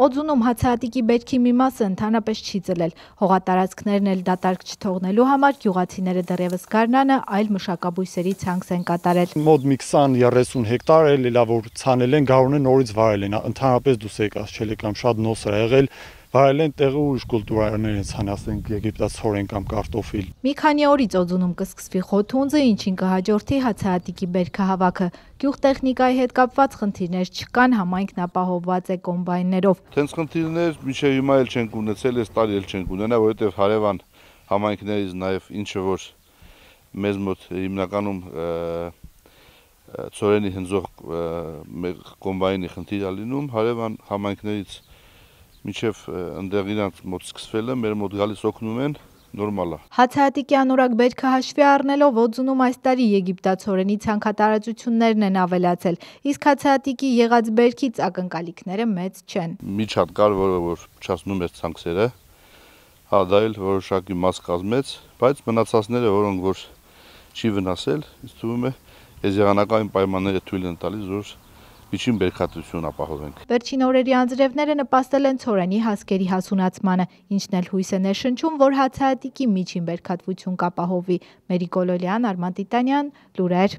Օձունում հացահատիկի բերքի մի մասը ընդհանրապես չի ծլել։ Հողատարածքներն էլ դատարկ չթողնելու համար գյուղացիները դեռևս գարնանը այլ մշակաբույսերի ցանց են կատարել։ Մոտ մի 20-30 հեկտար էլ լավ որ ցանել են, գարունը նորից վարել են, ընդհանրապես դուս եկած չէ կամ շատ նոսր է եղել վայել են տեղը ուրիշ կուլտուրաներ են ցան, ասենք եգիպտացորեն կամ կարտոֆիլ։ Մի քանի օրից օձունում կսկսվի խոթունձը, ինչին կհաջորդի հացահատիկի բերքահավաքը։ Գյուղտեխնիկայի հետ կապված խնդիրներ չկան, համայնքն ապահովված է կոմբայներով։ Տենց խնդիրներ միջև հիմա էլ չենք ունեցել, այս տարի էլ չենք ունենա, որովհետև հարևան համայնքներից նաև ինչը որ մեզ մոտ հիմնականում ծորենի հնձող կոմբայնի խնդիր է լինում, հարևան համայնքներից միջև ընդեղ իրանց մոտ սկսվել է, մեր մոտ գալիս օգնում են, նորմալ է։ Հացահատիկի անորակ բերքը հաշվի առնելով օձունում այս տարի եգիպտացորենի ցանկատարածություններն են ավելացել, իսկ հացահատիկի եղած բերքից ակնկալիքները մեծ չեն։ Միջատ կար, որը որ փչացնում էր ցանքսերը, հա դա էլ որոշակի մաս կազմեց, բայց մնացածները, որոնք որ չի վնասել, ինձ թվում է, այս եղանակային պայմանները թույլ են տալիս, որ միջին բերքատվություն ապահովենք։ Վերջին օրերի անձրևները նպաստել են ցորենի հասկերի հասունացմանը, ինչն էլ հույս է ներշնչում, որ հացահատիկի միջին բերքատվություն կապահովի։ Մերի Կոլոլյան, Արման Տիտանյան, լուրեր